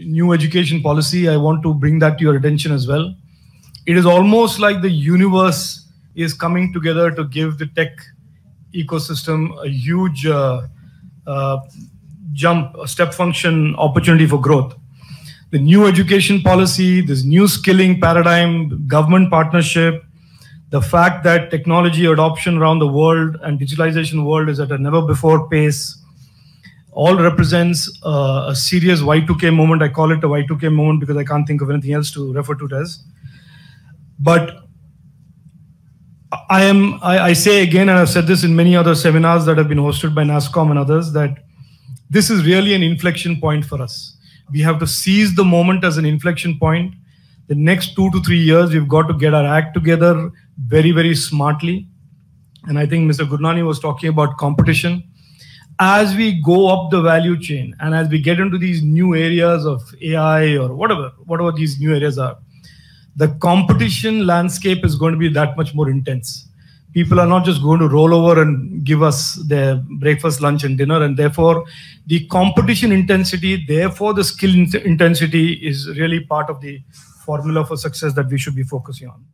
new education policy, I want to bring that to your attention as well. It is almost like the universe is coming together to give the tech ecosystem a huge uh, uh, jump, a step function opportunity for growth. The new education policy, this new skilling paradigm, government partnership, the fact that technology adoption around the world and digitalization world is at a never before pace all represents uh, a serious Y2K moment. I call it a Y2K moment because I can't think of anything else to refer to it as. But I am, I, I, say again, and I've said this in many other seminars that have been hosted by NASSCOM and others, that this is really an inflection point for us. We have to seize the moment as an inflection point. The next two to three years, we've got to get our act together very, very smartly. And I think Mr. Gurnani was talking about competition as we go up the value chain and as we get into these new areas of AI or whatever, whatever these new areas are, the competition landscape is going to be that much more intense. People are not just going to roll over and give us their breakfast, lunch, and dinner. And therefore, the competition intensity, therefore, the skill intensity is really part of the formula for success that we should be focusing on.